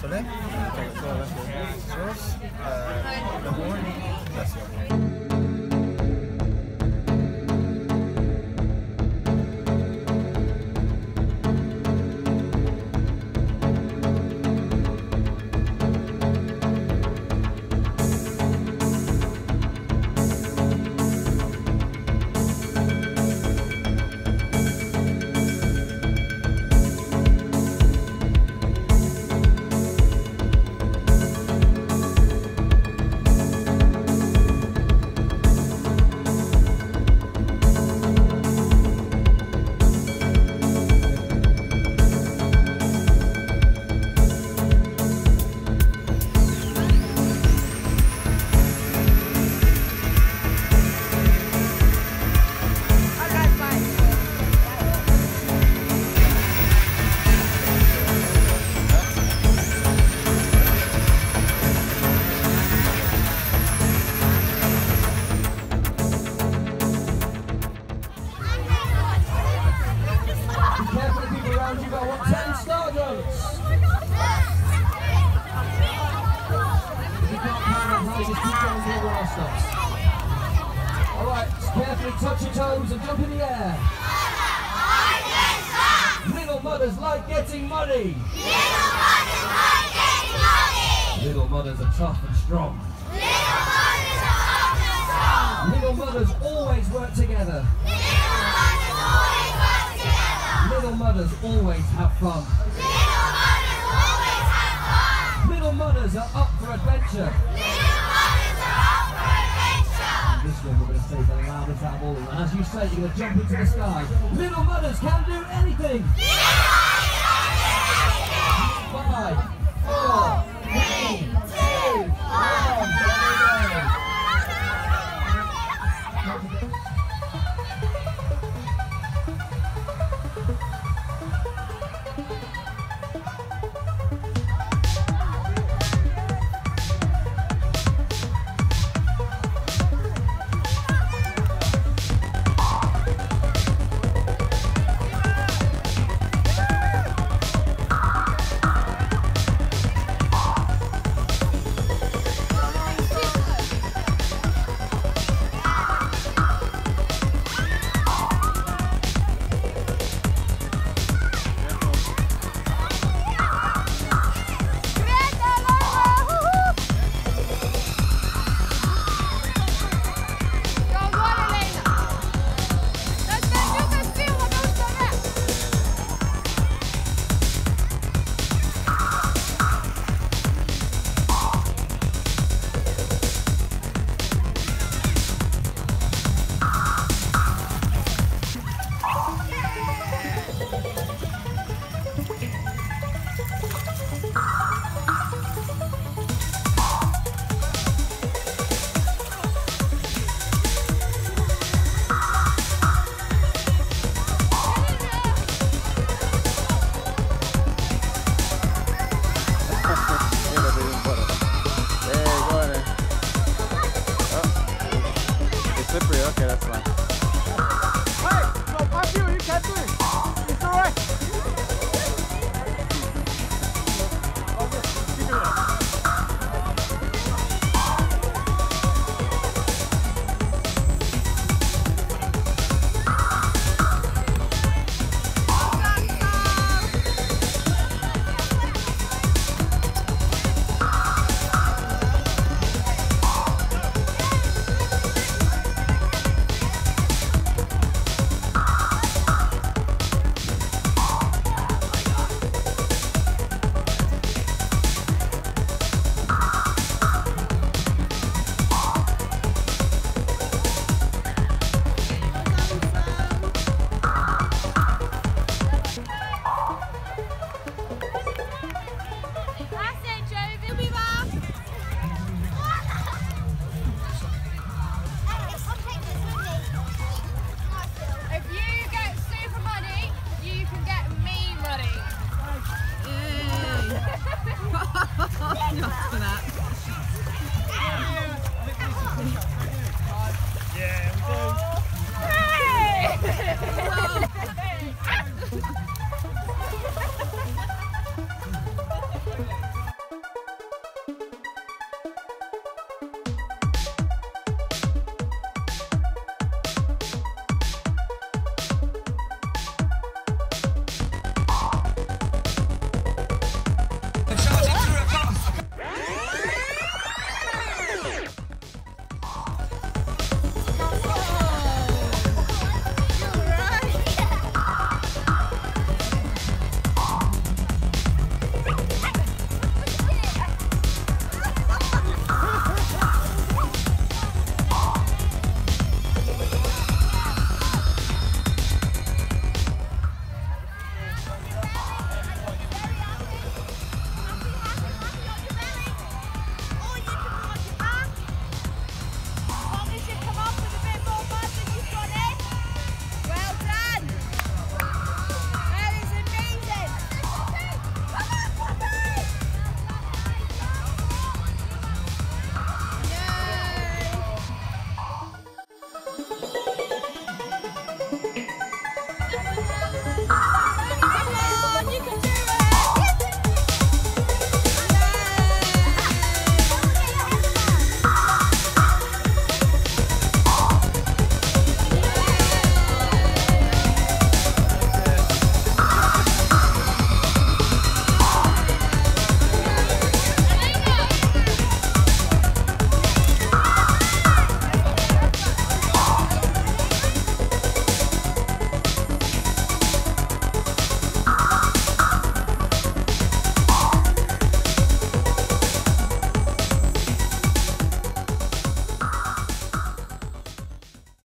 ¿Sale? Todo eso. Sos, uh, la touch your toes and jump in the air. Lidl Mudders like getting muddy. Lidl Mudders are tough and strong. Lidl Mudders always work together. Lidl Mudders always work together. Lidl Mudders always have fun. Lidl Mudders always have fun. Lidl Mudders are up for adventure. Lidl Mudders are up for adventure. This one we're going to say the loudest out of all. And as you say, you're going to jump into the sky. Lidl Mudders can do anything. Five, four,